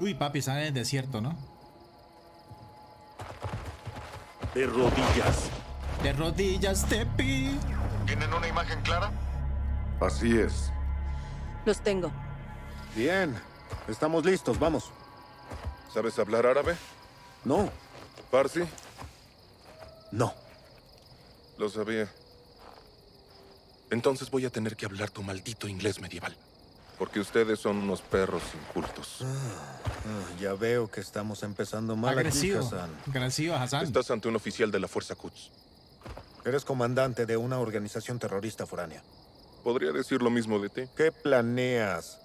Uy, papi, están en el desierto, ¿no? De rodillas. De rodillas te pi. ¿Tienen una imagen clara? Así es. Los tengo. Bien. Estamos listos, vamos. ¿Sabes hablar árabe? No, ¿Farsi? no. Lo sabía. Entonces voy a tener que hablar tu maldito inglés medieval. Porque ustedes son unos perros incultos. Ah, ya veo que estamos empezando mal Agresivo. aquí, Hassan. Agresivo, Hassan. Estás ante un oficial de la Fuerza Quds. Eres comandante de una organización terrorista foránea. Podría decir lo mismo de ti. ¿Qué planeas,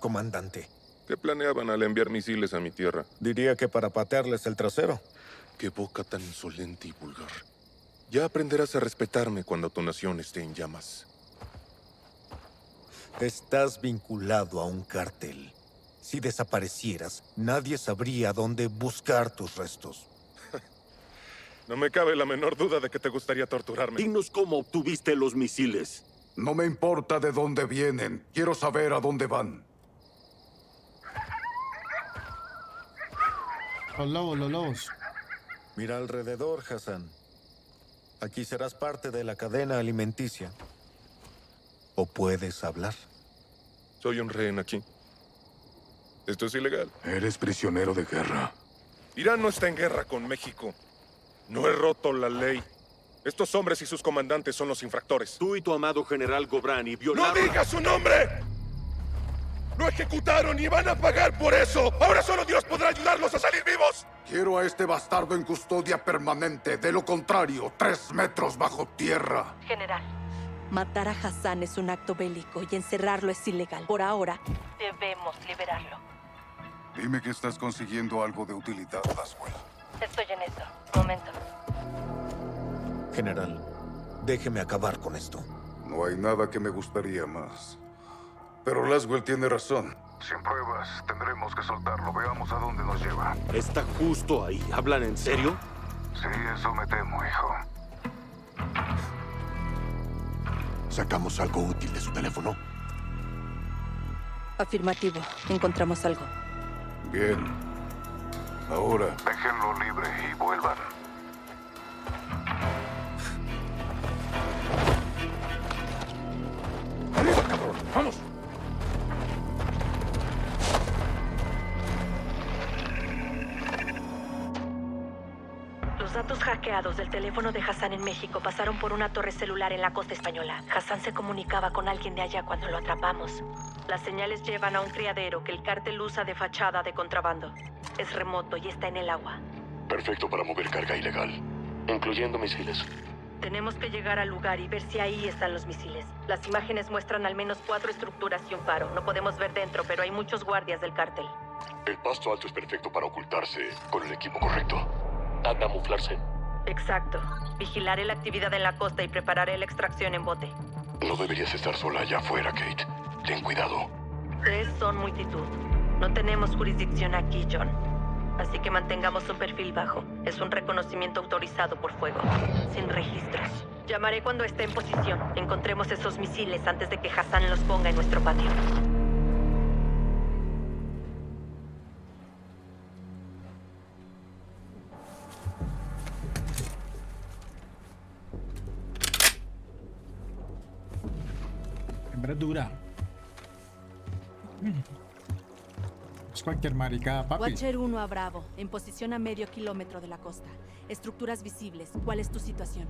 comandante? ¿Qué planeaban al enviar misiles a mi tierra? Diría que para patearles el trasero. Qué boca tan insolente y vulgar. Ya aprenderás a respetarme cuando tu nación esté en llamas. Estás vinculado a un cártel. Si desaparecieras, nadie sabría dónde buscar tus restos. No me cabe la menor duda de que te gustaría torturarme. Dinos cómo obtuviste los misiles. No me importa de dónde vienen. Quiero saber a dónde van. Los lobos, los lobos. Mira alrededor, Hassan. Aquí serás parte de la cadena alimenticia. O puedes hablar. Soy un rehén aquí. Esto es ilegal. Eres prisionero de guerra. Irán no está en guerra con México. No he roto la ley. Estos hombres y sus comandantes son los infractores. Tú y tu amado general Gobrani ¡No violaron... digas su nombre! ¡Lo ejecutaron y van a pagar por eso! ¡Ahora solo Dios podrá ayudarlos a salir vivos! Quiero a este bastardo en custodia permanente. De lo contrario, tres metros bajo tierra. General, matar a Hassan es un acto bélico y encerrarlo es ilegal. Por ahora, debemos liberarlo. Dime que estás consiguiendo algo de utilidad, Laswell. Estoy en eso. Momento. General, déjeme acabar con esto. No hay nada que me gustaría más. Pero Laswell tiene razón. Sin pruebas, tendremos que soltarlo. Veamos a dónde nos lleva. Está justo ahí. ¿Hablan en serio? Sí, eso me temo, hijo. ¿Sacamos algo útil de su teléfono? Afirmativo. Encontramos algo. Bien. Ahora. Déjenlo libre y vuelvan. ¡Arriba, cabrón! ¡Vamos! Datos hackeados del teléfono de Hassan en México pasaron por una torre celular en la costa española. Hassan se comunicaba con alguien de allá cuando lo atrapamos. Las señales llevan a un criadero que el cártel usa de fachada de contrabando. Es remoto y está en el agua. Perfecto para mover carga ilegal, incluyendo misiles. Tenemos que llegar al lugar y ver si ahí están los misiles. Las imágenes muestran al menos cuatro estructuras y un faro. No podemos ver dentro, pero hay muchos guardias del cártel. El pasto alto es perfecto para ocultarse con el equipo correcto. A camuflarse. Exacto. Vigilaré la actividad en la costa y prepararé la extracción en bote. No deberías estar sola allá afuera, Kate. Ten cuidado. Tres son multitud. No tenemos jurisdicción aquí, John. Así que mantengamos un perfil bajo. Es un reconocimiento autorizado por fuego, sin registros. Llamaré cuando esté en posición. Encontremos esos misiles antes de que Hassan los ponga en nuestro patio. Es dura. Es cualquier maricada, papi. Watcher 1 a Bravo, en posición a medio kilómetro de la costa. Estructuras visibles. ¿Cuál es tu situación?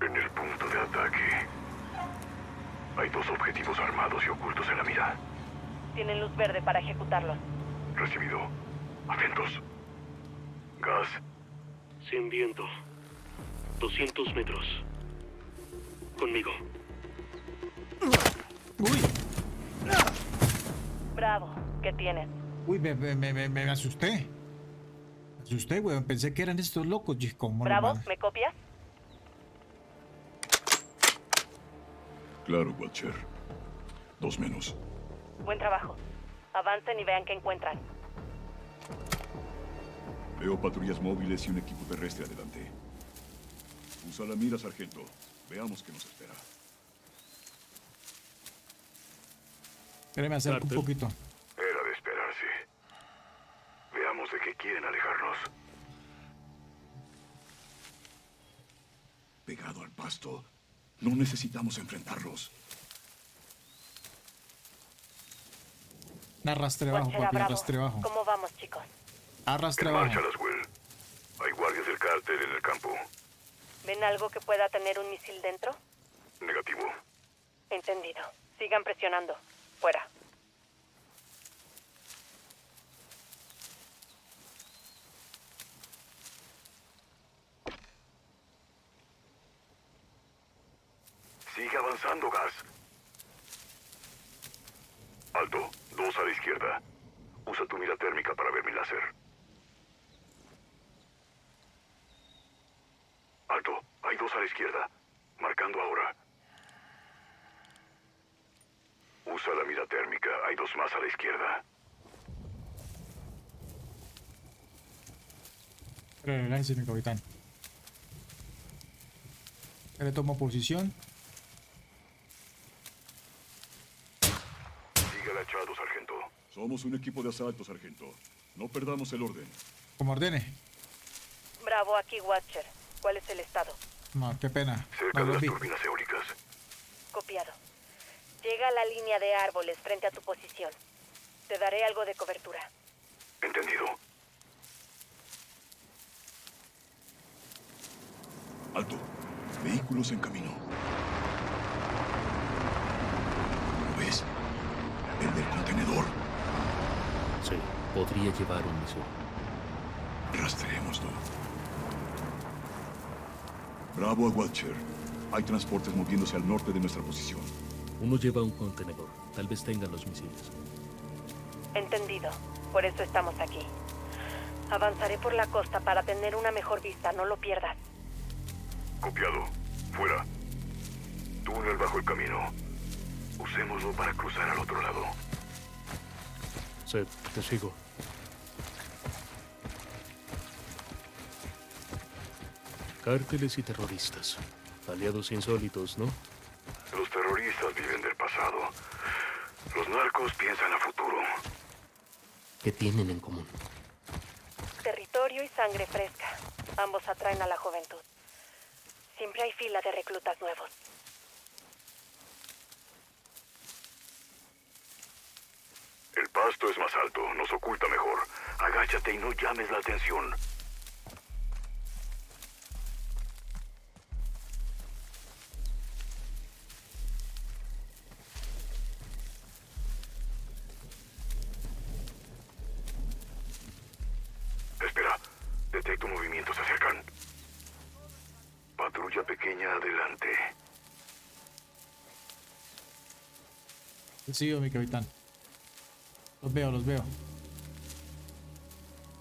En el punto de ataque. Hay dos objetivos armados y ocultos en la mira. Tienen luz verde para ejecutarlos. Recibido. Atentos. Gas. Sin viento. 200 metros. Conmigo. Uy, Bravo. ¿Qué tienes? uy, me, me, me, me- me asusté. Me asusté, weón. Pensé que eran estos locos. ¿cómo no, Bravo? ¿me copias? Claro, Watcher. Dos menos. Buen trabajo. Avancen y vean qué encuentran. Veo patrullas móviles y un equipo terrestre adelante. Usa la mira, sargento. Veamos qué nos espera. Espérame, acerco un poquito. Era de esperarse. Veamos de qué quieren alejarnos. Pegado al pasto. No necesitamos enfrentarlos. Arrastre a papi, arrastre abajo. ¿Cómo vamos, chicos? Arrastre Laswell. Hay guardias del cártel en el campo. ¿Ven algo que pueda tener un misil dentro? Negativo. Entendido. Sigan presionando. Fuera. Sigue avanzando, Gas. Alto, dos a la izquierda. Usa tu mira térmica para ver mi láser. Alto, hay dos a la izquierda. Marcando ahora. Usa la mira térmica, hay dos más a la izquierda. Relájese, mi capitán. Le tomo posición. Sigue agachado, sargento. Somos un equipo de asalto, sargento. No perdamos el orden. Como ordene. Bravo, aquí Watcher. ¿Cuál es el estado? No, qué pena. Cerca No de las vi. turbinas eólicas. Copiado. Llega a la línea de árboles frente a tu posición. Te daré algo de cobertura. Entendido. Alto. Vehículos en camino. ¿Lo ves? El del contenedor. Sí, podría llevar un misil. Rastreémoslo. Bravo a Watcher. Hay transportes moviéndose al norte de nuestra posición. Uno lleva un contenedor. Tal vez tengan los misiles. Entendido. Por eso estamos aquí. Avanzaré por la costa para tener una mejor vista. No lo pierdas. Copiado. Fuera. Túnel bajo el camino. Usémoslo para cruzar al otro lado. Sí, te sigo. Cárteles y terroristas. Aliados insólitos, ¿no? Los terroristas viven del pasado. Los narcos piensan a futuro. ¿Qué tienen en común? Territorio y sangre fresca. Ambos atraen a la juventud. Siempre hay fila de reclutas nuevos. El pasto es más alto, nos oculta mejor. Agáchate y no llames la atención. Sí, mi capitán. Los veo, los veo.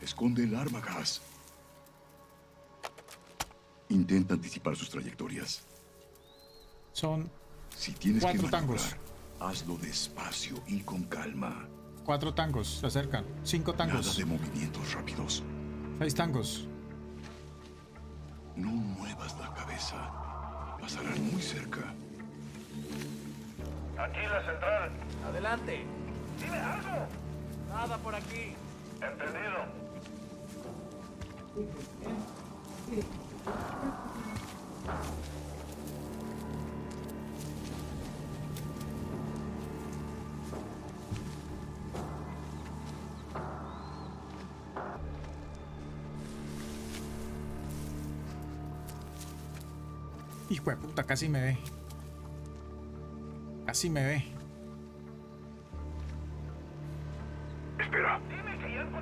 Esconde el arma, Gas. Intenta anticipar sus trayectorias. Son Si tienes Cuatro que tangos. hazlo despacio y con calma. cuatro tangos, se acercan. Cinco Nada tangos. de movimientos rápidos. Seis tangos. No muevas la cabeza. Pasarán muy cerca. Aquí la central. Adelante. Dime algo. Nada por aquí. Entendido. Hijo de puta, casi me ve. Casi me ve. Espera.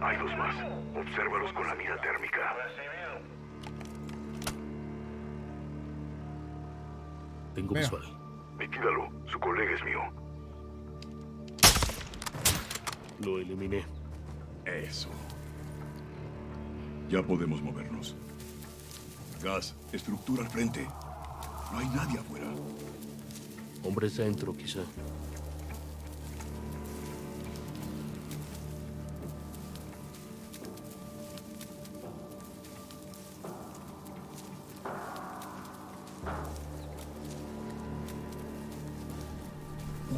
Hay dos más. Obsérvalos con la mira térmica. Tengo Veo. visual. Liquídalo. Su colega es mío. Lo eliminé. Eso. Ya podemos movernos. Gas, estructura al frente. No hay nadie afuera. Hombres dentro, quizá.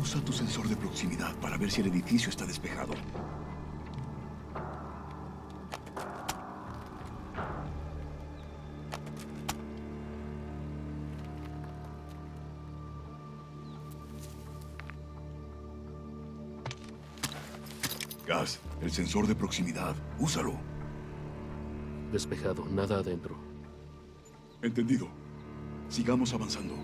Usa tu sensor de proximidad para ver si el edificio está despejado. Sensor de proximidad. Úsalo. Despejado, nada adentro. Entendido. Sigamos avanzando.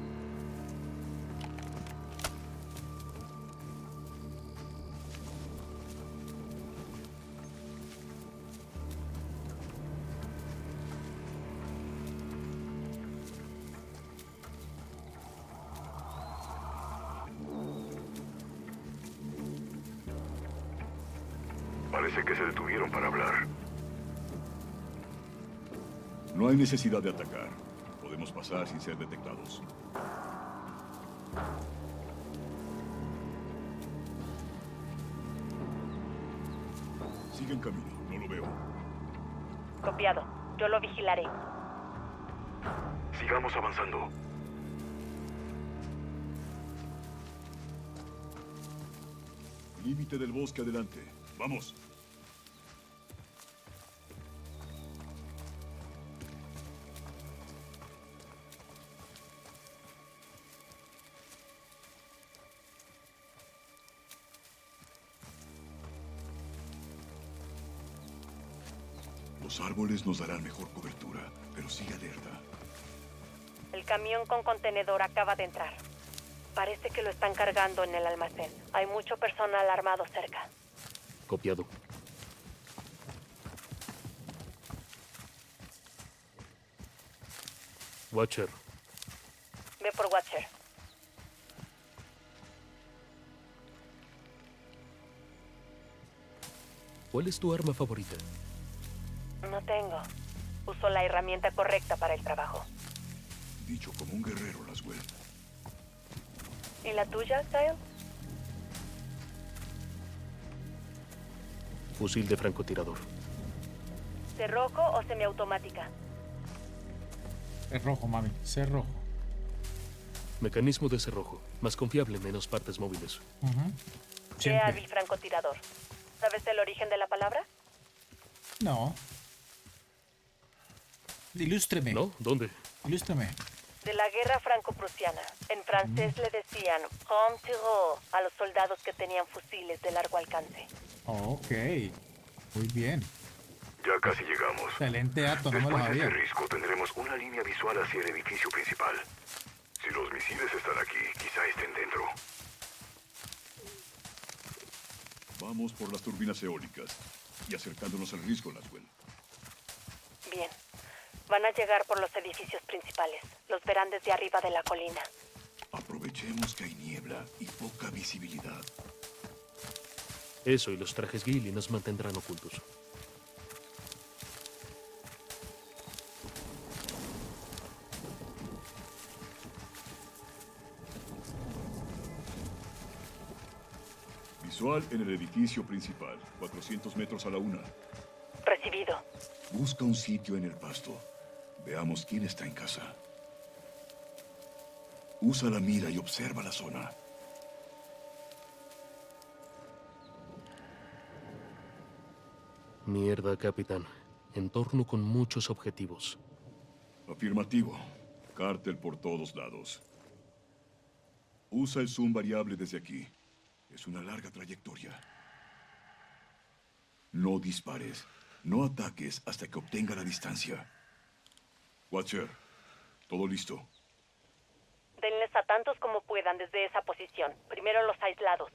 Necesidad de atacar. Podemos pasar sin ser detectados. Sigue en camino, no lo veo. Copiado. Yo lo vigilaré. Sigamos avanzando. Límite del bosque adelante. Vamos. Los árboles nos darán mejor cobertura, pero sigue alerta. El camión con contenedor acaba de entrar. Parece que lo están cargando en el almacén. Hay mucho personal armado cerca. Copiado. Watcher, Ve por Watcher. ¿cuál es tu arma favorita? No tengo. Uso la herramienta correcta para el trabajo. Dicho como un guerrero, Laswell. ¿Y la tuya, Kyle? Fusil de francotirador. ¿Cerrojo o semiautomática? Es rojo, mami. Es rojo. Mecanismo de cerrojo. Más confiable, menos partes móviles. Ujú. ¿Qué Siempre. hábil francotirador? ¿Sabes el origen de la palabra? No. Ilústreme. ¿No? ¿Dónde? Ilústreme. De la guerra franco-prusiana. En francés le decían "Homme tireur" a los soldados que tenían fusiles de largo alcance. Ok. Muy bien. Ya casi llegamos. Excelente dato, no me lo Después de ese risco tendremos una línea visual hacia el edificio principal. Si los misiles están aquí, quizá estén dentro. Vamos por las turbinas eólicas y acercándonos al risco, Laswell. Bien. Van a llegar por los edificios principales. Los verán desde arriba de la colina. Aprovechemos que hay niebla y poca visibilidad. Eso y los trajes Gilly nos mantendrán ocultos. Visual en el edificio principal, 400 metros a la una. Recibido. Busca un sitio en el pasto. Veamos quién está en casa. Usa la mira y observa la zona. Mierda, capitán. Entorno con muchos objetivos. Afirmativo. Cártel por todos lados. Usa el zoom variable desde aquí. Es una larga trayectoria. No dispares. No ataques hasta que obtenga la distancia. Watcher, todo listo. Denles a tantos como puedan desde esa posición. Primero los aislados.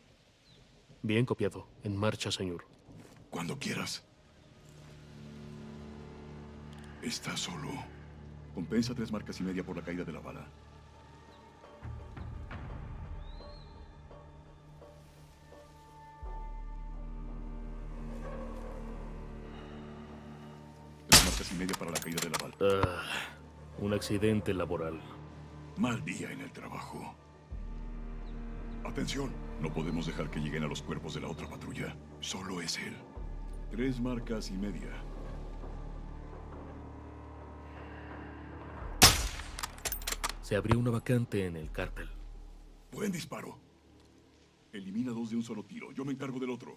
Bien copiado. En marcha, señor. Cuando quieras. Está solo. Compensa tres marcas y media por la caída de la bala. Y media para la caída de la bala. Ah, un accidente laboral. Mal día en el trabajo. Atención, no podemos dejar que lleguen a los cuerpos de la otra patrulla. Solo es él. Tres marcas y media. Se abrió una vacante en el cártel. Buen disparo. Elimina dos de un solo tiro. Yo me encargo del otro.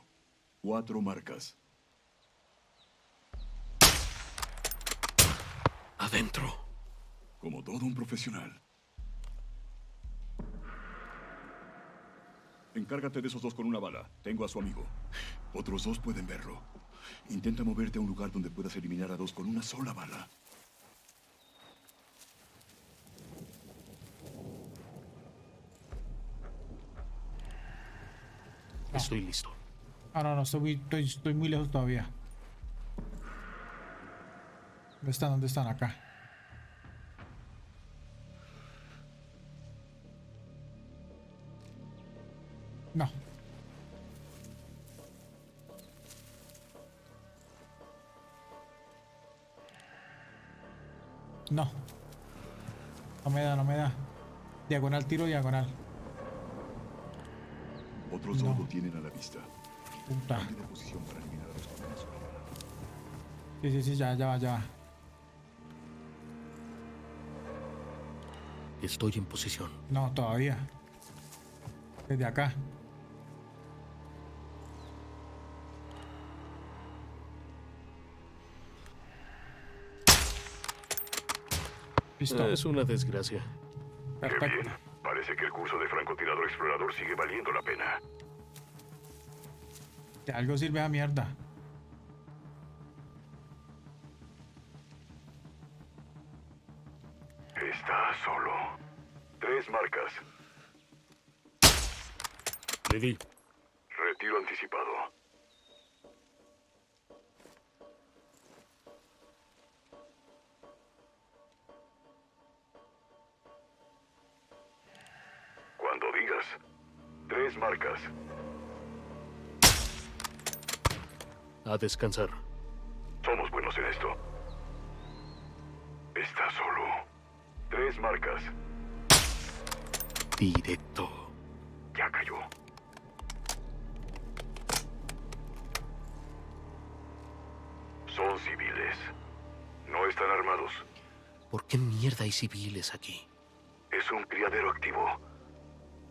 Cuatro marcas. Adentro. Como todo un profesional. Encárgate de esos dos con una bala. Tengo a su amigo. Otros dos pueden verlo. Intenta moverte a un lugar donde puedas eliminar a dos con una sola bala. Estoy listo. Ah, no, no, estoy estoy muy lejos todavía. ¿Dónde están? ¿Dónde están? Acá. No. No. No me da, no me da. Diagonal, tiro, diagonal. Otros dos lo tienen a la vista. Puta. Para eliminar a los. Sí, sí, sí, ya, ya va, ya va. Estoy en posición. No, todavía. Desde acá. Listo. Es una desgracia. Qué Perfecto. bien. Parece que el curso de francotirador explorador sigue valiendo la pena. De algo sirve esa mierda. Di. Retiro anticipado. Cuando digas. Tres marcas. A descansar. Somos buenos en esto. Está solo. Tres marcas. Directo. Son civiles. No están armados. ¿Por qué mierda hay civiles aquí? Es un criadero activo.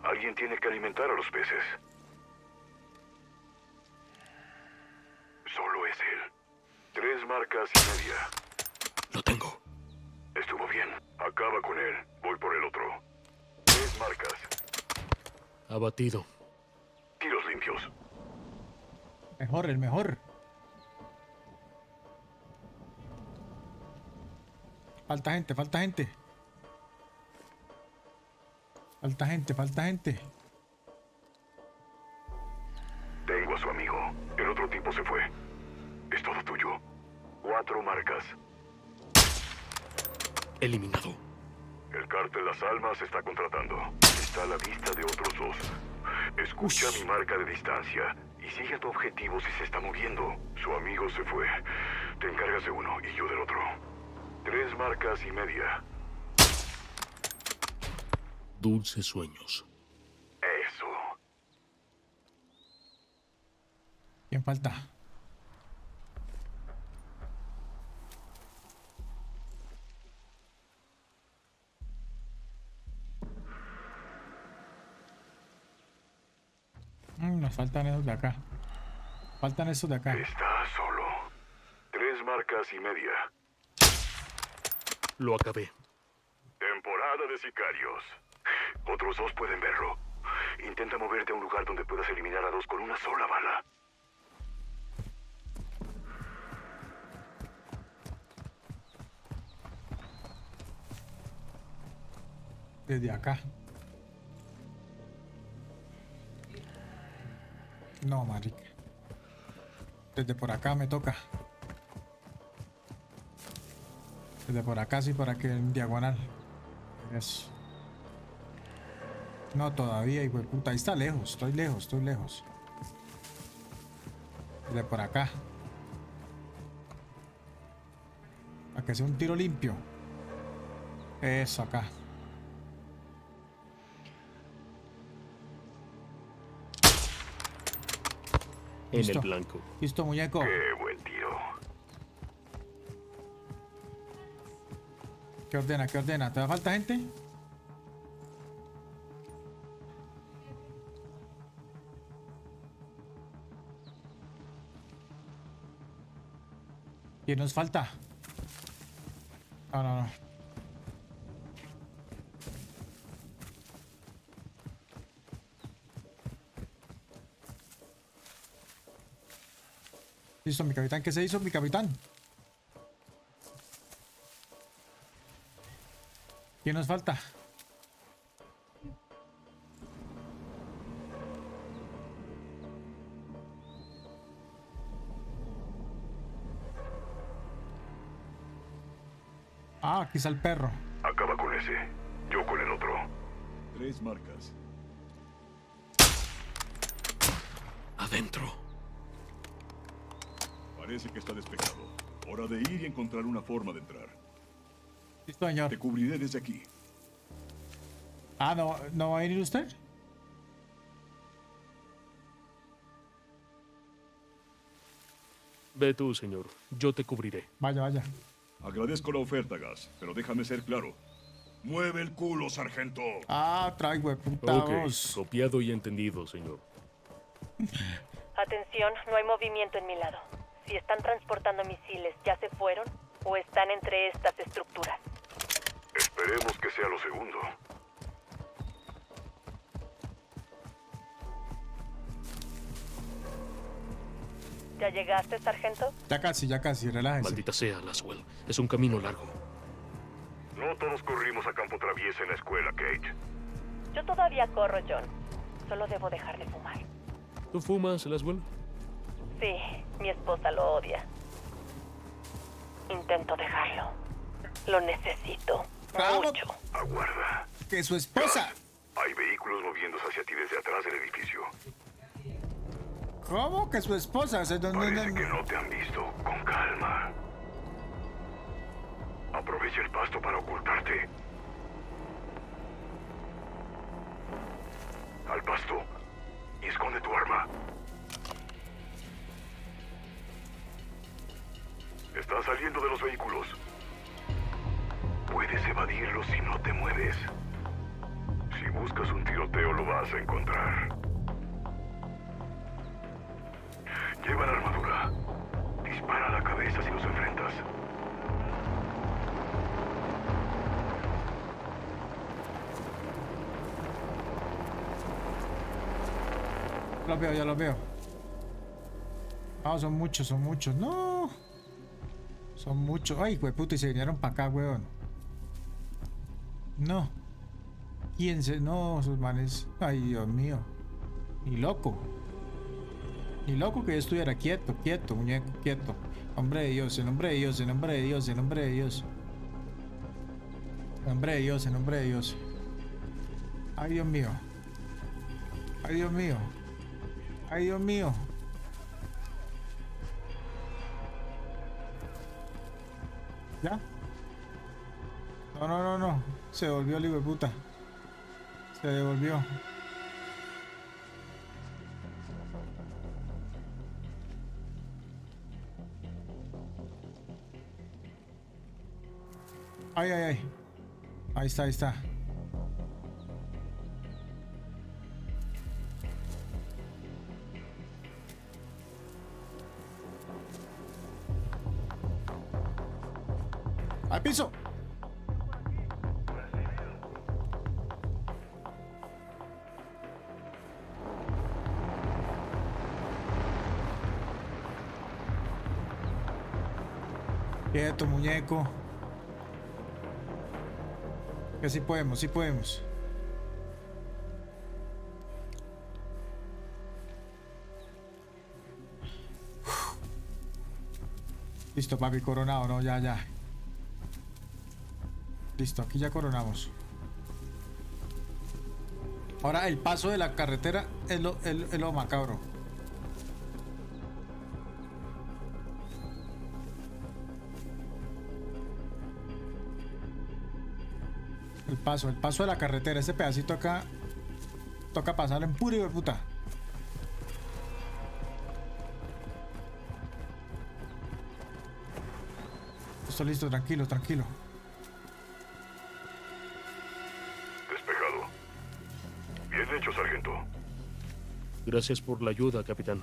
Alguien tiene que alimentar a los peces. Solo es él. Tres marcas y media. Lo tengo. Estuvo bien. Acaba con él. Voy por el otro. Tres marcas. Abatido. Tiros limpios. Mejor, el mejor. Falta gente, falta gente. Falta gente, falta gente. Tengo a su amigo. El otro tipo se fue. Es todo tuyo. Cuatro marcas. Eliminado. El cártel Las Almas está contratando. Está a la vista de otros dos. Escucha mi marca de distancia y sigue tu objetivo si se está moviendo. Su amigo se fue. Te encargas de uno y yo del otro. Tres marcas y media. Dulces sueños. Eso. ¿Quién falta? Mm, nos faltan esos de acá. Faltan esos de acá. Está solo. Tres marcas y media. Lo acabé. Temporada de sicarios. Otros dos pueden verlo. Intenta moverte a un lugar donde puedas eliminar a dos con una sola bala. Desde acá. No, marica. Desde por acá me toca. Desde por acá sí, para que en diagonal. Eso. No, todavía, hijo de puta. Ahí está lejos. Estoy lejos, estoy lejos. Desde por acá. Para que sea un tiro limpio. Eso, acá. En Listo. el blanco. Listo, muñeco. Qué ¿Qué ordena? ¿Qué ordena? ¿Te da falta gente? ¿Quién nos falta? No, no, no. Listo, mi capitán. ¿Qué se hizo, mi capitán? ¿Quién nos falta? Ah, aquí está el perro. Acaba con ese. Yo con el otro. Tres marcas. Adentro. Parece que está despejado. Hora de ir y encontrar una forma de entrar. Listo, señor. Te cubriré desde aquí. Ah, ¿no, ¿no va a venir usted? Ve tú, señor. Yo te cubriré. Vaya, vaya. Agradezco la oferta, Gas, pero déjame ser claro. ¡Mueve el culo, sargento! Ah, traigo de puta Ok, voz. copiado y entendido, señor. Atención, no hay movimiento en mi lado. Si están transportando misiles, ¿ya se fueron? ¿O están entre estas estructuras? Esperemos que sea lo segundo. ¿Ya llegaste, sargento? Ya casi, ya casi, relájese. Maldita sea, Laswell. Es un camino largo. No todos corrimos a campo traviesa en la escuela, Kate. Yo todavía corro, John. Solo debo dejar de fumar. ¿Tú fumas, Laswell? Sí, mi esposa lo odia. Intento dejarlo. Lo necesito. Vamos. Mucho. Aguarda. Que su esposa. Hay vehículos moviéndose hacia ti desde atrás del edificio. ¿Cómo que su esposa? No, no, no, Parece que no te han visto. Con calma. Aprovecha el pasto para ocultarte. Al pasto. Y esconde tu arma. Están saliendo de los vehículos. Puedes evadirlos si no te mueves. Si buscas un tiroteo lo vas a encontrar. Llevan armadura. Dispara a la cabeza si los enfrentas. Lo veo, ya lo veo. Ah, son muchos, son muchos. No. Son muchos. Ay, puta, y se vinieron para acá, weón. No. ¿Quién se.? No, esos manes. Ay, Dios mío. Ni loco. Ni loco que yo estuviera quieto, quieto, muñeco, quieto. Hombre de Dios, en nombre de Dios, en nombre de Dios, en nombre de Dios. En nombre de Dios, en nombre de Dios. Ay, Dios mío. Ay, Dios mío. Ay, Dios mío. ¿Ya? No, no, no, no. Se devolvió el hijo puta. Se devolvió. Ay, ay, ay. Ahí está, ahí está. Que sí podemos, sí podemos. Listo, papi, coronado, no, ya, ya. Listo, aquí ya coronamos. Ahora el paso de la carretera es lo macabro. Paso, el paso de la carretera, ese pedacito acá toca pasarlo en puro hijo de puta. Listo, listo, tranquilo, tranquilo. Despejado. Bien hecho, sargento. Gracias por la ayuda, capitán.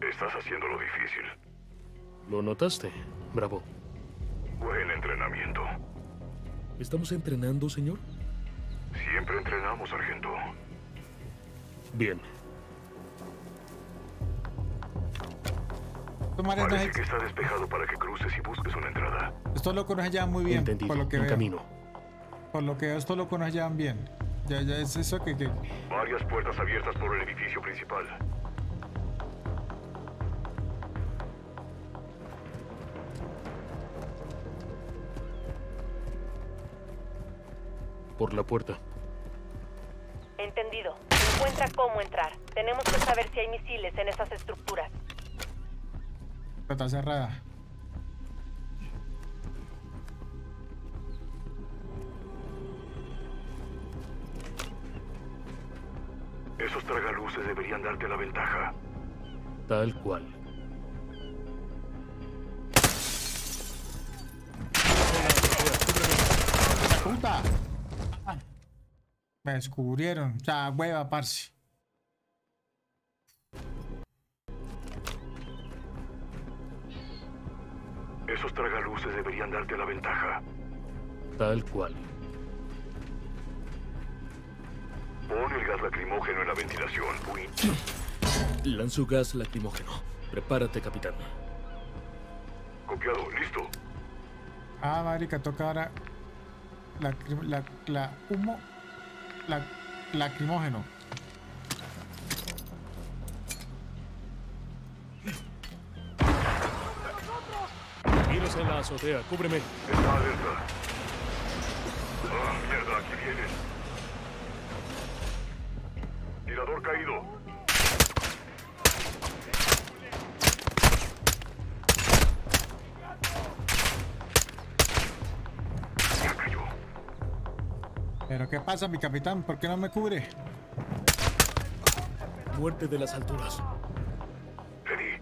Estás haciendo lo difícil. Lo notaste. Bravo. Buen entrenamiento. ¿Estamos entrenando, señor? Siempre entrenamos, sargento. Bien. Parece que está despejado para que cruces y busques una entrada. estos locos no se llevan muy bien. Entendido. Por lo que en veo. camino. Por lo que veo, estos locos no se llevan bien. Ya, ya es eso que, que Varias puertas abiertas por el edificio principal. Por la puerta. Entendido. Encuentra cómo entrar. Tenemos que saber si hay misiles en esas estructuras. está cerrada. Esos tragaluces deberían darte la ventaja. Tal cual. Me descubrieron. O sea, hueva, parce. Esos tragaluces deberían darte la ventaja. Tal cual. Pon el gas lacrimógeno en la ventilación. Uy, Lanzo gas lacrimógeno. Prepárate, capitán. copiado, listo. Ah, marica, toca ahora. La, la, la humo. La, lacrimógeno. Tiros en la azotea. Cúbreme. Está alerta. Ah, mierda, aquí vienen. Tirador caído. Ya cayó. Pero ¿qué pasa, mi capitán? ¿Por qué no me cubre? Muerte de las alturas. Ready.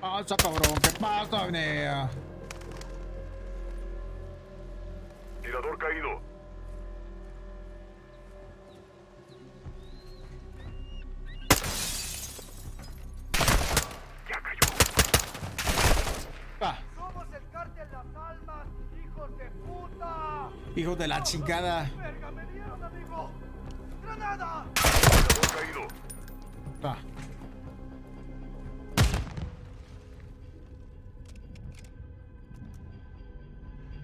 ¡Pasa, cabrón! ¿Qué pasa, nea? Hijos de la chingada. ¡Verga, me dieron, amigo! ¡Granada! Tirador caído. Ah.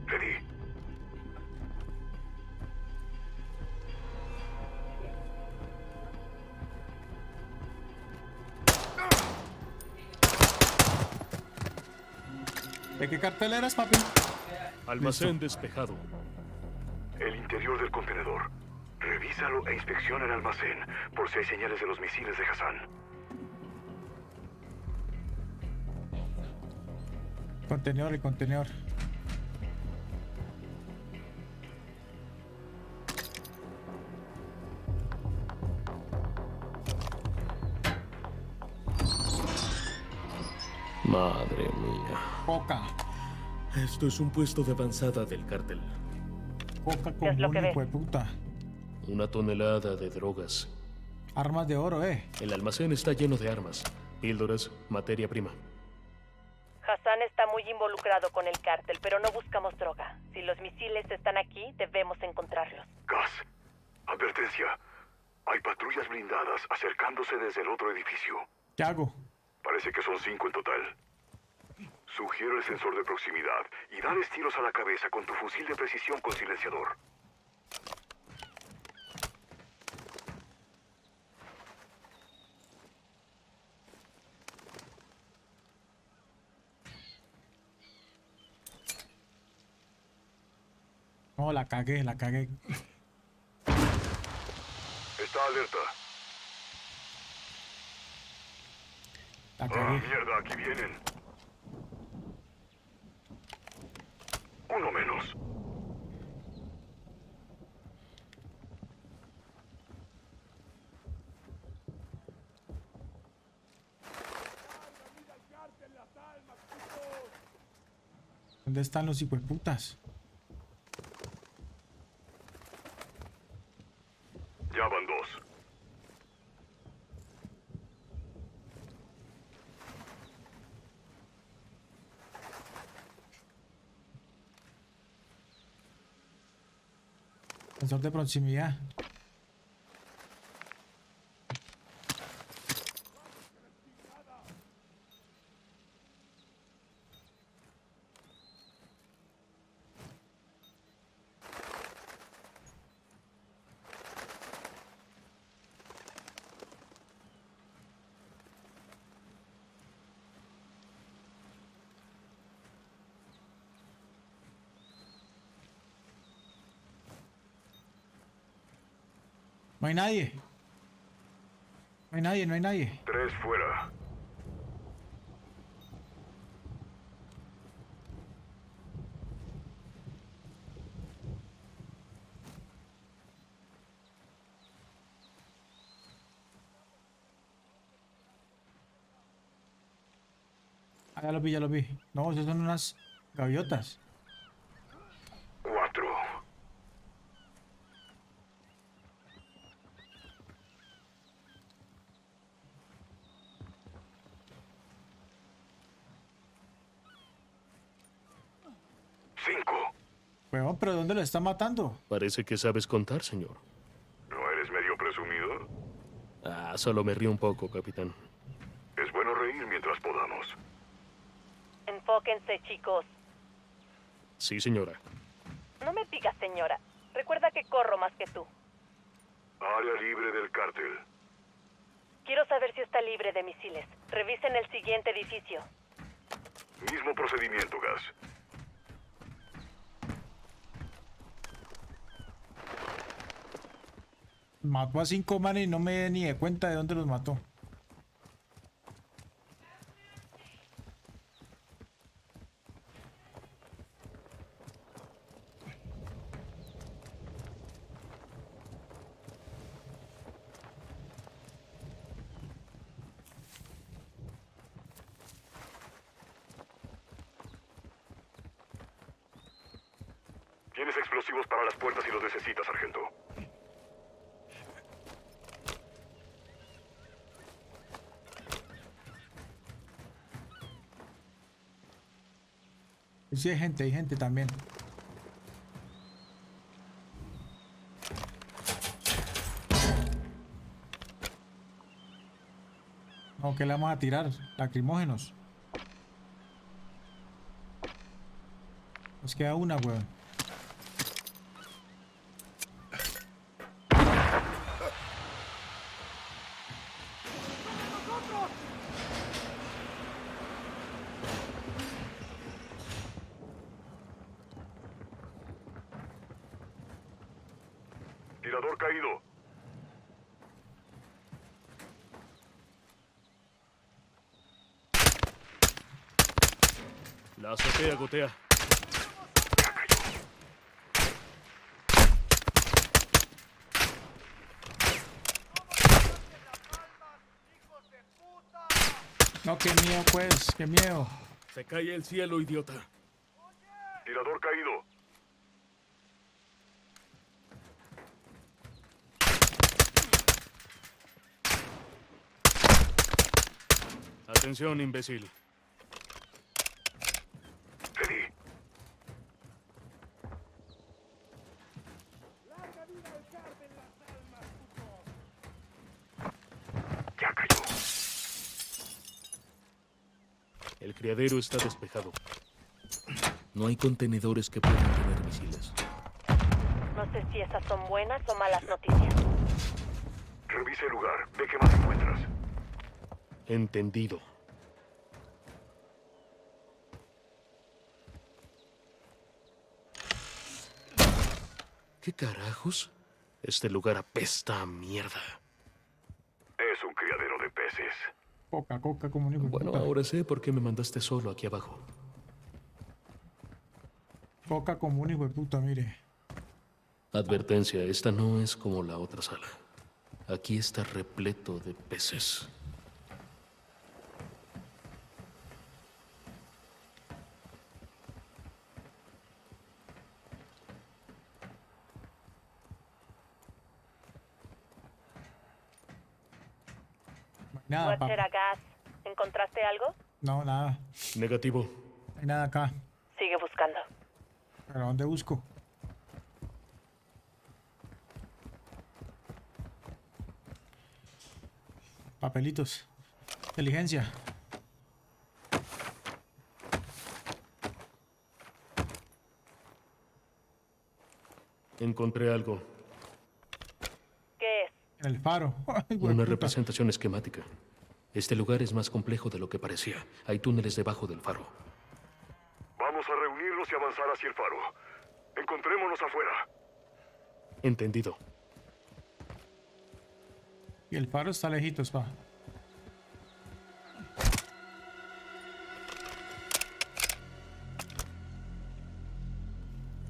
Ready. ¿De qué cartel eras, papi? Almacén despejado. El interior del contenedor. Revísalo e inspecciona el almacén por si hay señales de los misiles de Hassan. Contenedor, el contenedor. Madre mía. Coca. Esto es un puesto de avanzada del cártel. Coca ¿Qué es lo con que hijo de puta. Una tonelada de drogas. Armas de oro, eh. El almacén está lleno de armas, píldoras, materia prima. Hassan está muy involucrado con el cártel, pero no buscamos droga. Si los misiles están aquí, debemos encontrarlos. Gas. Advertencia. Hay patrullas blindadas acercándose desde el otro edificio. ¿Qué hago? Parece que son cinco en total. Sugiero el sensor de proximidad y dales tiros a la cabeza con tu fusil de precisión con silenciador. No, la cagué, la cagué. Está alerta. La Ah, mierda, aquí vienen. Uno menos. ¿Dónde están los hijueputas? Ya van dos. Sensor de proximidad. No hay nadie. No hay nadie, no hay nadie. Tres fuera. Ah, ya lo vi, ya lo vi. No, esas son unas gaviotas. Cuatro. Cinco. Weón, pero ¿dónde lo está matando? Parece que sabes contar, señor. ¿No eres medio presumido? Ah, solo me río un poco, capitán. Es bueno reír mientras podamos. Enfóquense, chicos. Sí, señora. No me digas, señora. Recuerda que corro más que tú. Área libre del cártel. Quiero saber si está libre de misiles. Revisen el siguiente edificio. Mismo procedimiento, Gas. Mató a cinco manes y no me di ni de cuenta de dónde los mató. Tienes explosivos para las puertas si los necesitas, sargento. Sí, hay gente, hay gente también. No, que le vamos a tirar? Lacrimógenos. Nos queda una, weón. Tirador caído. Gotea. No, qué miedo, pues, qué miedo. Se cae el cielo, idiota. Tirador caído. Atención, imbécil. Criadero está despejado. No hay contenedores que puedan tener misiles. No sé si esas son buenas o malas noticias. Revisa el lugar. Ve qué más encuentras. Entendido. ¿Qué carajos? Este lugar apesta a mierda. Es un criadero de peces. Coca, coca, como Bueno, puta. ahora sé por qué me mandaste solo aquí abajo. Coca como un hijo de puta, mire. Advertencia, esta no es como la otra sala. Aquí está repleto de peces. Nada, Watcher papá. acá. ¿Encontraste algo? No, nada. Negativo. No hay nada acá. Sigue buscando. ¿Pero dónde busco? Papelitos. Inteligencia. Encontré algo. El faro. Ay, Una representación esquemática. Este lugar es más complejo de lo que parecía. Hay túneles debajo del faro. Vamos a reunirnos y avanzar hacia el faro. Encontrémonos afuera. Entendido. Y el faro está lejitos, pa.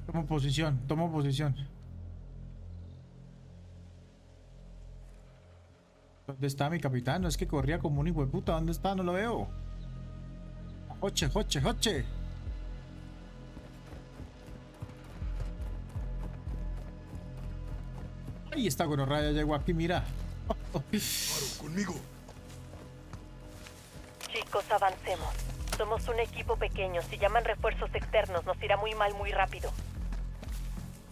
Tomo posición, tomo posición. ¿Dónde está mi capitán? No es que corría como un hijo de puta. ¿Dónde está? No lo veo. Joche, joche, joche. Ahí está Gonorraya, llegó aquí, mira. Conmigo. Chicos, avancemos. Somos un equipo pequeño. Si llaman refuerzos externos, nos irá muy mal muy rápido.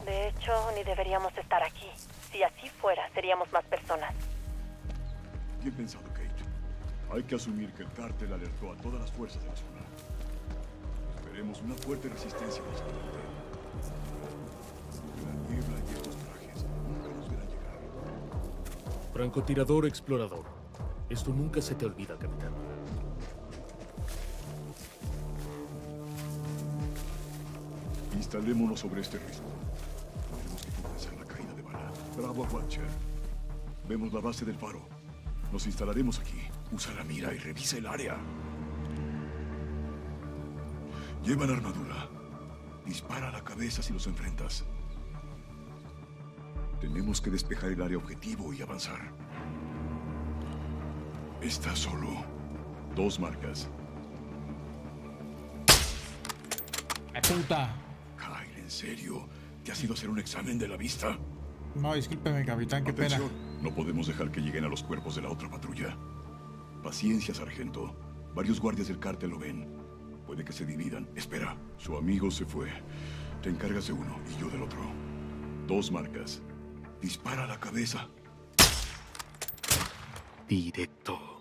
De hecho, ni deberíamos estar aquí. Si así fuera, seríamos más personas. Bien pensado, Kate. Hay que asumir que el cártel alertó a todas las fuerzas de la zona. Esperemos una fuerte resistencia de esta parte. La niebla y estos trajes nunca nos verán llegar. Francotirador explorador. Esto nunca se te olvida, capitán. Instalémonos sobre este risco. Tenemos que compensar la caída de bala. Bravo, Watcher. Vemos la base del faro. Nos instalaremos aquí. Usa la mira y revisa el área. Llevan armadura. Dispara a la cabeza si los enfrentas. Tenemos que despejar el área objetivo y avanzar. Está solo. Dos marcas. Puta. Kyle, ¿en serio? ¿Te has ido a hacer un examen de la vista? No, discúlpeme, capitán, qué pena. No podemos dejar que lleguen a los cuerpos de la otra patrulla. Paciencia, sargento. Varios guardias del cártel lo ven. Puede que se dividan. Espera, su amigo se fue. Te encargas de uno y yo del otro. Dos marcas. Dispara a la cabeza. Directo.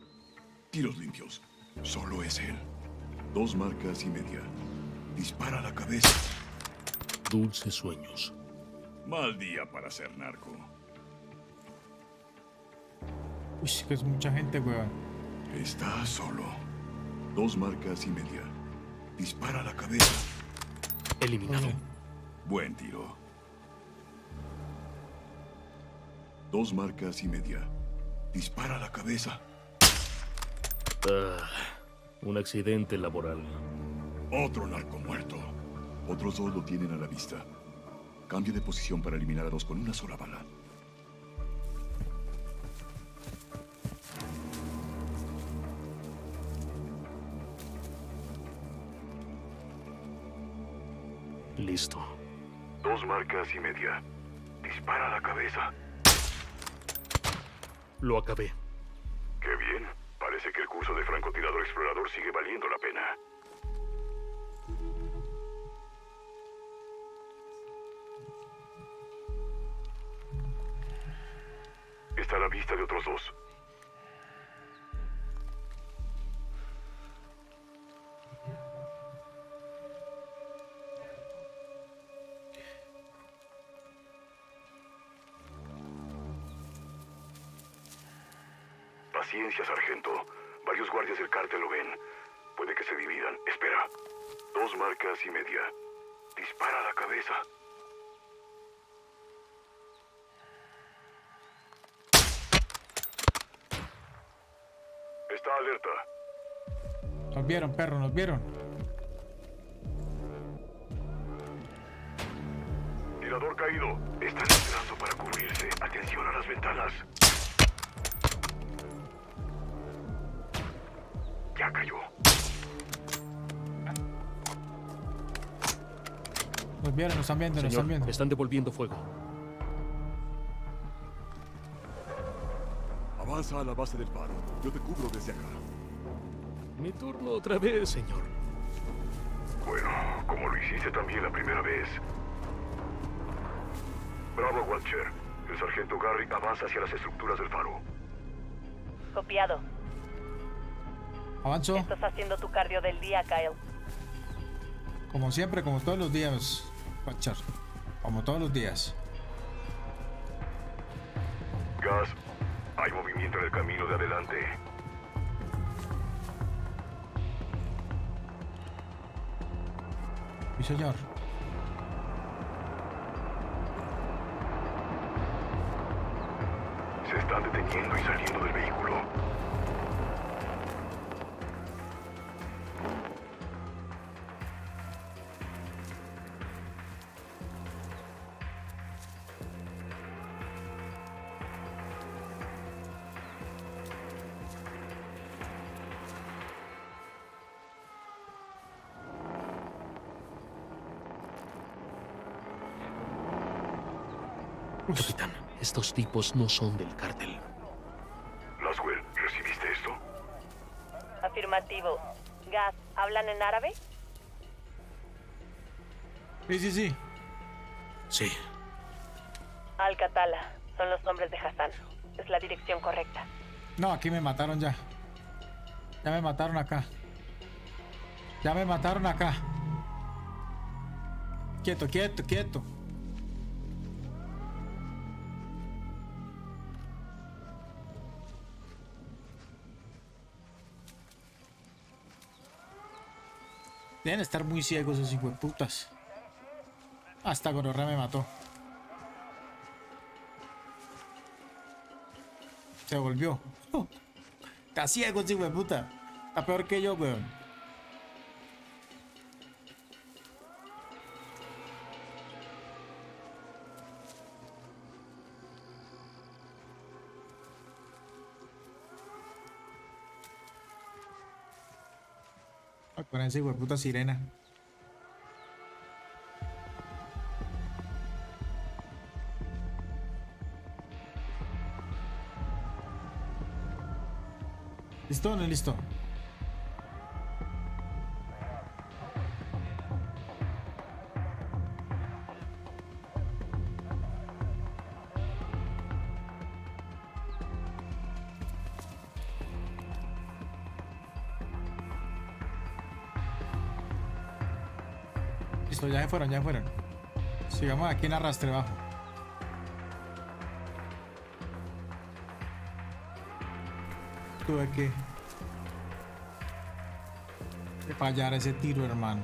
Tiros limpios. Solo es él. Dos marcas y media. Dispara a la cabeza. Dulces sueños. Mal día para ser narco. Uy, que es mucha gente, weón. Está solo. Dos marcas y media. Dispara a la cabeza. Eliminado. Buen tiro. Dos marcas y media. Dispara a la cabeza. Ah, un accidente laboral. Otro narco muerto. Otros dos lo tienen a la vista. Cambio de posición para eliminar a dos con una sola bala. Listo. Dos marcas y media. Dispara la cabeza. Lo acabé. Qué bien. Parece que el curso de francotirador explorador sigue valiendo la pena. Está a la vista de otros dos. Marcas y media. Dispara la cabeza. Está alerta. Nos vieron, perro, nos vieron. Tirador caído. Están esperando para cubrirse. Atención a las ventanas. Ya cayó. Nos vieron, nos están viendo, nos están Señor, viendo. están devolviendo fuego. Avanza a la base del faro. Yo te cubro desde acá. Mi turno otra vez, señor. Bueno, como lo hiciste también la primera vez. Bravo, Watcher. El sargento Garry avanza hacia las estructuras del faro. Copiado. Avanzo. Estás haciendo tu cardio del día, Kyle. Como siempre, como todos los días, Pachar. Como todos los días. Gas, hay movimiento en el camino de adelante. Sí, señor. Se están deteniendo y saliendo del vehículo. Tipos no son del cártel. Laswell, ¿recibiste esto? Afirmativo. Gas, ¿hablan en árabe? Sí, sí, sí. Sí. Al-Qatala. Son los nombres de Hassan. Es la dirección correcta. No, aquí me mataron ya. Ya me mataron acá. Ya me mataron acá. Quieto, quieto, quieto. Deben estar muy ciegos esos hijueputas. Hasta Gororra me mató. Se volvió. Está ciego hijueputa. Está peor que yo, weón. Con ese hijueputa sirena. ¿Listo no listo? Ya se fueron, ya se fueron. Sigamos aquí en arrastre bajo. Tuve que... que fallar ese tiro, hermano.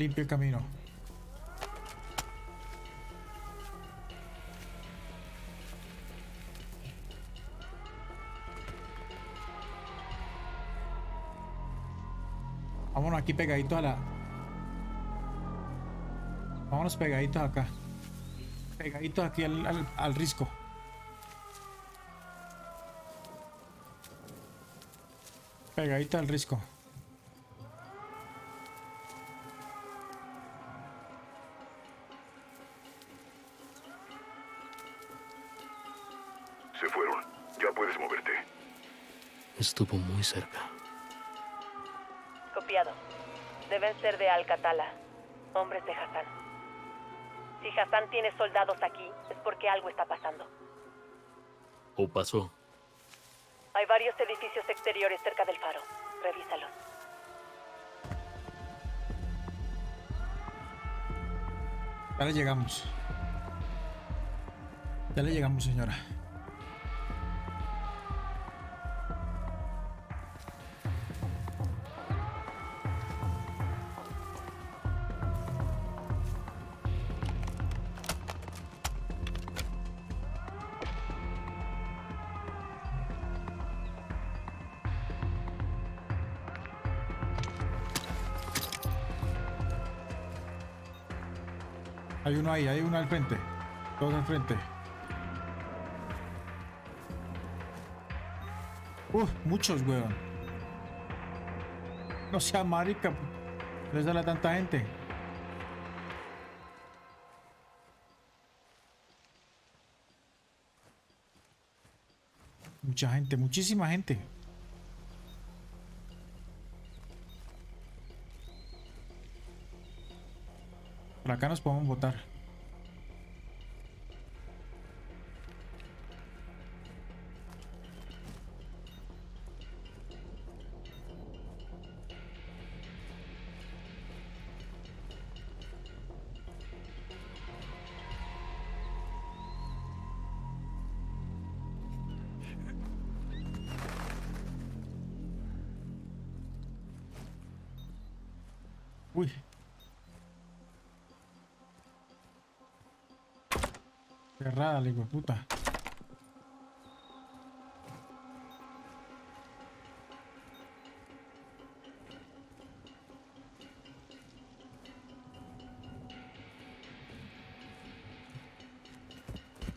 Limpio el camino. Vámonos aquí pegaditos a la. Vámonos pegaditos acá. Pegaditos aquí al, al, al risco. Pegadito al risco. Se fueron. Ya puedes moverte. Estuvo muy cerca. Copiado. Deben ser de Al-Qatala. Hombres de Hassan. Si Hassan tiene soldados aquí, es porque algo está pasando. ¿O pasó? Hay varios edificios exteriores cerca del faro. Revísalos. Ya le llegamos. Ya le llegamos, señora. Uno ahí, hay uno al frente. Todos al frente. Uf, muchos, weón. No sea marica. No sale tanta gente. Mucha gente, muchísima gente. Por acá nos podemos votar.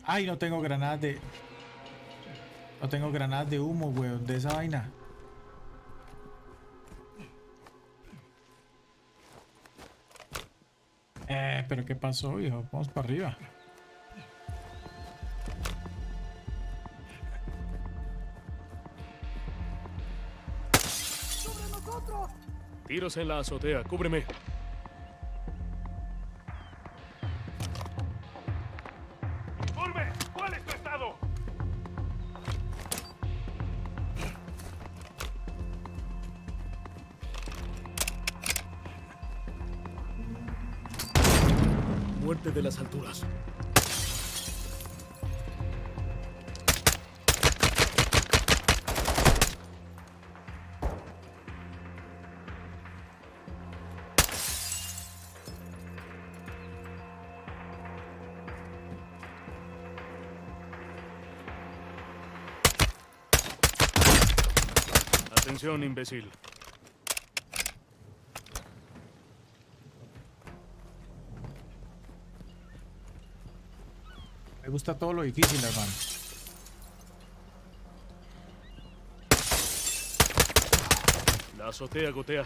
Ay, no tengo granadas de... No tengo granadas de humo, weón, de esa vaina. Eh, pero ¿qué pasó, hijo? Vamos para arriba. Tiros en la azotea, cúbreme. Imbécil. Me gusta todo lo difícil, hermano. La azotea gotea.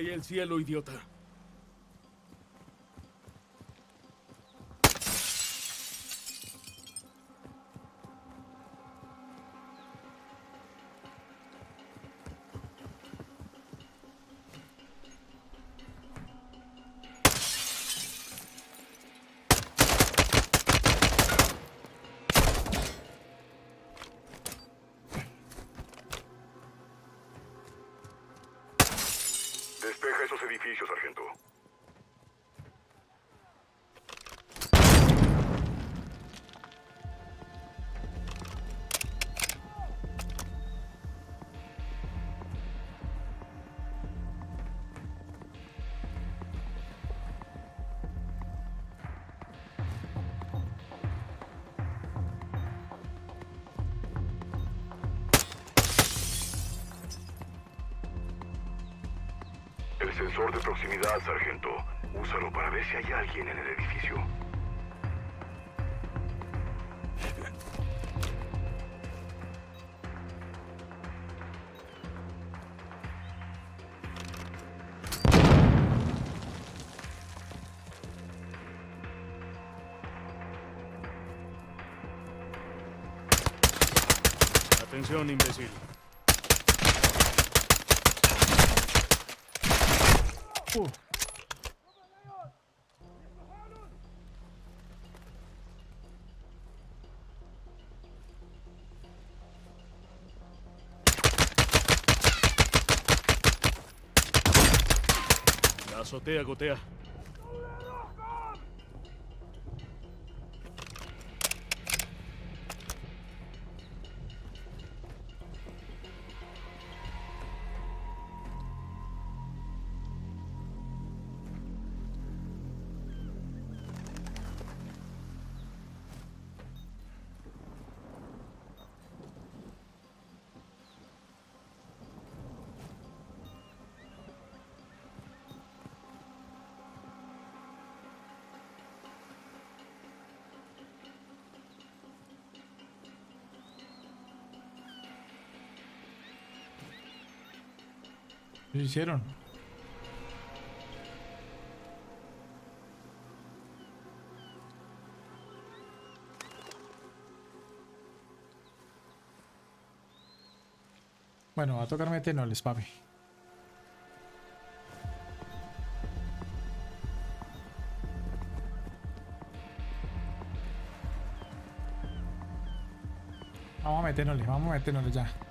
Cae el cielo, idiota. De proximidad, sargento. Úsalo para ver si hay alguien en el edificio. Atención, imbécil. Uh. La azotea Lo hicieron. Bueno, a tocar metenoles, papi. Vamos a meternos, vamos a meternos ya.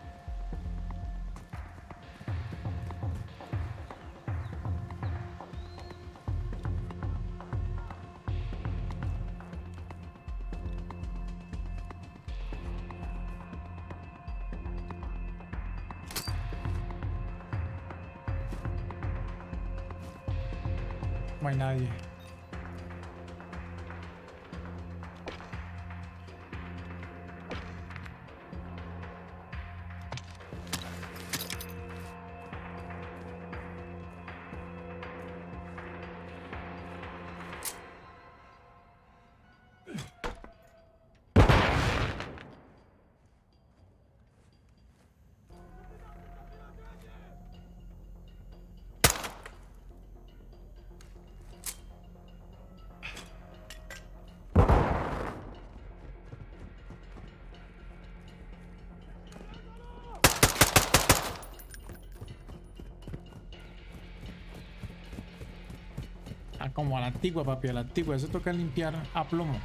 Como a la antigua, papi, a la antigua. Eso toca limpiar a plomo.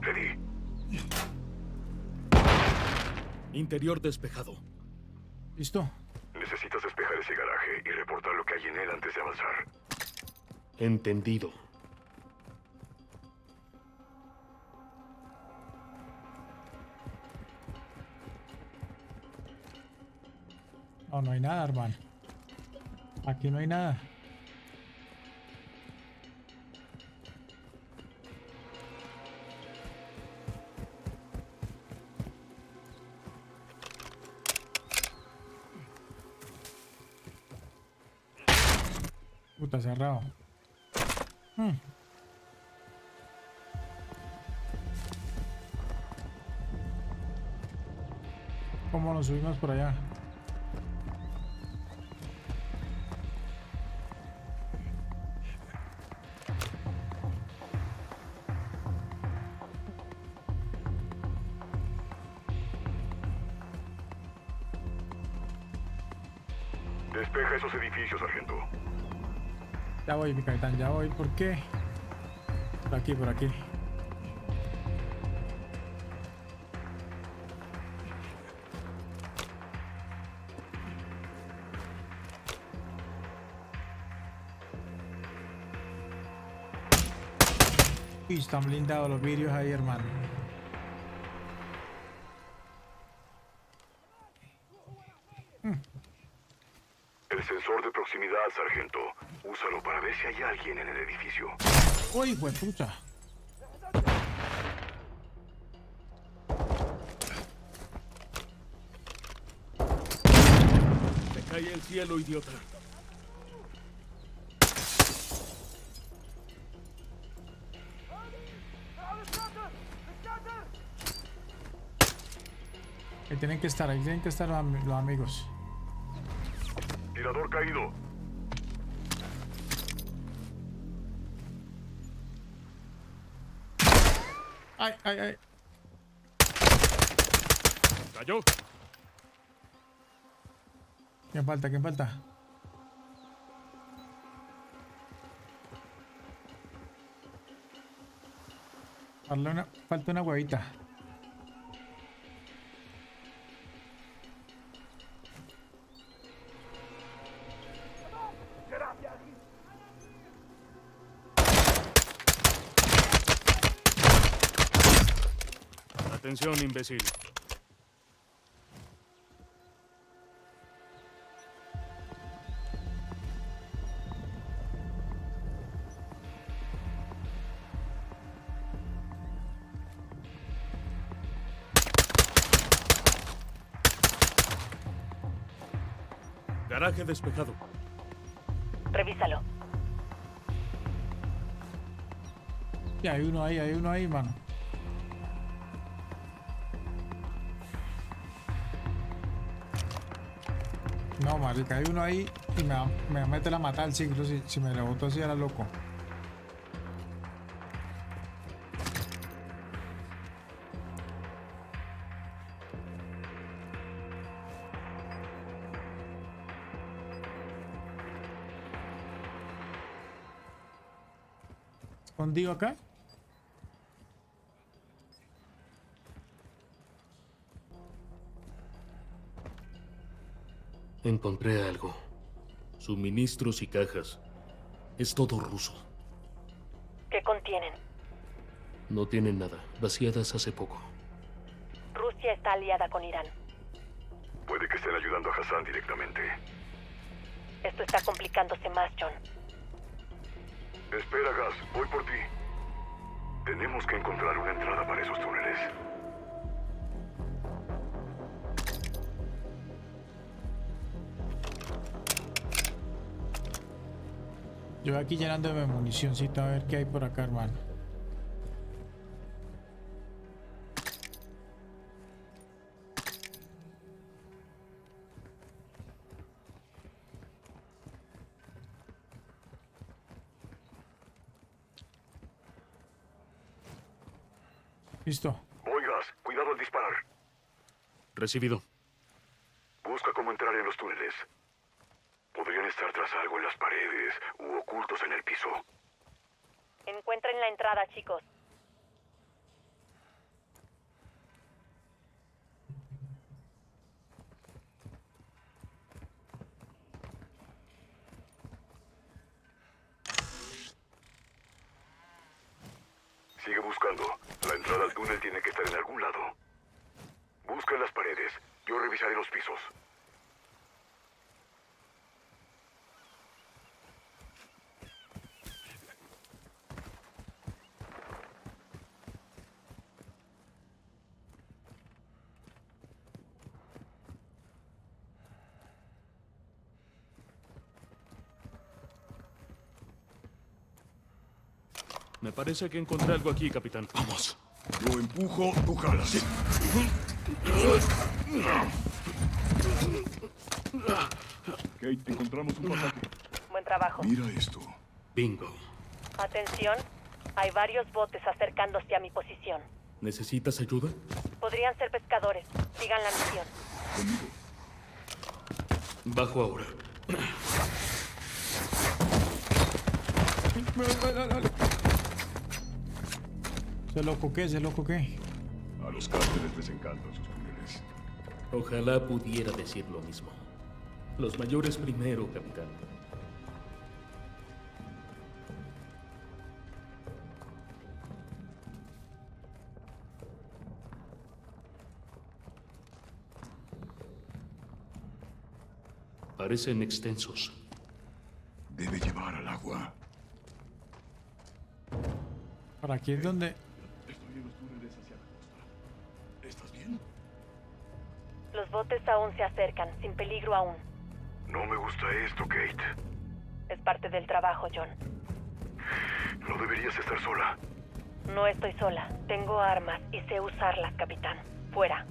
Ready. Interior despejado. ¿Listo? Necesitas despejar ese garaje y reportar lo que hay en él antes de avanzar. Entendido. No, no hay nada, hermano. Aquí no hay nada. Puta, cerrado. Hmm. ¿Cómo nos subimos por allá? Voy, mi capitán, ya voy. ¿Por qué? Por aquí, por aquí. Y están blindados los vidrios ahí, hermano. Úsalo para ver si hay alguien en el edificio. Uy, puta. Te cae el cielo, idiota. Ahí tienen que estar, ahí tienen que estar los amigos. Tirador caído. Ay, ay, ay. Cayó. ¿Quién falta? ¿Quién falta? Falta una, falta una huevita. Atención, imbécil. Garaje despejado. Revísalo. Y hay uno ahí, hay uno ahí, mano. Marica, hay uno ahí y me va, me va a meter a matar el ciclo si, si me le boto así era loco. ¿Escondido acá? Encontré algo. Suministros y cajas. Es todo ruso. ¿Qué contienen? No tienen nada. Vaciadas hace poco. Rusia está aliada con Irán. Puede que estén ayudando a Hassan directamente. Esto está complicándose más, John. Espera, Gas. Voy por ti. Tenemos que encontrar una entrada para esos túneles. Yo aquí llenándome de municióncita a ver qué hay por acá, hermano. Listo. Voy, Gas. Cuidado al disparar. Recibido. Busca cómo entrar en los túneles. Podrían estar tras algo en las paredes u ocultos en el piso. Encuentren la entrada, chicos. Sigue buscando. La entrada al túnel tiene que estar en algún lado. Busca en las paredes. Yo revisaré los pisos. Me parece que encontré algo aquí, capitán. Vamos. Yo empujo, tú jalas. Kate, encontramos un pasaje. Buen trabajo. Mira esto. Bingo. Atención. Hay varios botes acercándose a mi posición. ¿Necesitas ayuda? Podrían ser pescadores. Sigan la misión. Conmigo. Bajo ahora. ¿Se loco qué? ¿Se loco qué? A los cárteles les encantan sus túneles. Ojalá pudiera decir lo mismo. Los mayores primero, capitán. Parecen extensos. Debe llevar al agua. Por aquí es donde... Aún se acercan, sin peligro aún. No me gusta esto, Kate. Es parte del trabajo, John. No deberías estar sola. No estoy sola. Tengo armas y sé usarlas, capitán. Fuera.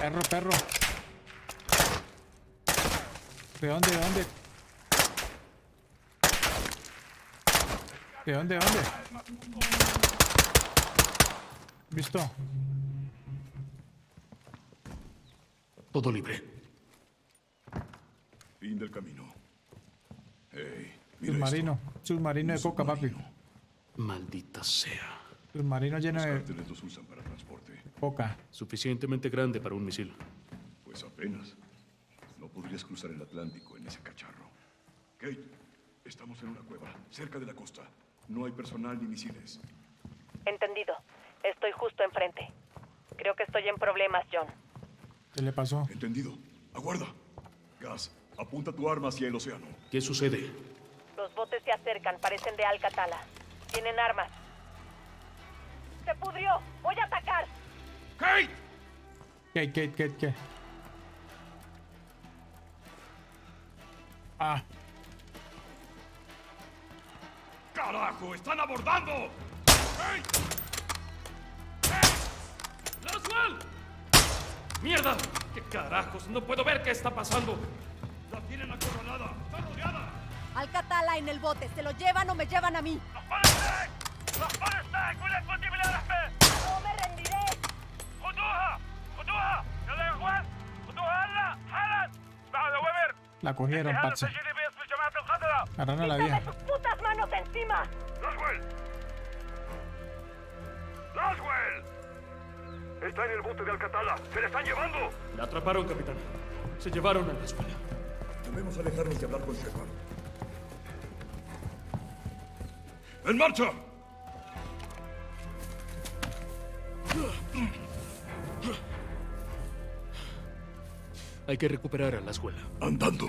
Perro, perro. ¿De dónde? ¿De dónde? ¿De dónde? ¿De dónde? ¿Visto? Todo libre. Fin del camino. Hey, mira Submarino. Submarino de coca, papi. Maldita sea. Submarino lleno de los usan para transporte. coca. Suficientemente grande para un misil. Pues apenas. No podrías cruzar el Atlántico en ese cacharro. Kate, estamos en una cueva, cerca de la costa. No hay personal ni misiles. Entendido. Estoy justo enfrente. Creo que estoy en problemas, John. ¿Qué le pasó? Entendido. Aguarda. Gas, apunta tu arma hacia el océano. ¿Qué sucede? Los botes se acercan, parecen de Alcatala. Tienen armas. ¡Se pudrió! ¡Voy a atacar! ¿Qué, qué, qué, qué? Ah. ¡Carajo! ¡Están abordando! ¡Hey! ¡Laswell! ¡Mierda! ¿Qué carajos? No puedo ver qué está pasando. ¡La tienen acorralada! ¡Está rodeada! Alcatala en el bote. ¿Se lo llevan o me llevan a mí? No La cogieron, parce. Agarraron a la vieja. sus putas manos encima! ¡Roswell! ¡Roswell! Está en el bote de Alcatala. ¡Se le están llevando! La atraparon, capitán. Se llevaron a la escuela. Debemos alejarnos y hablar con Shepard. ¡En marcha! Hay que recuperar a la escuela. Andando.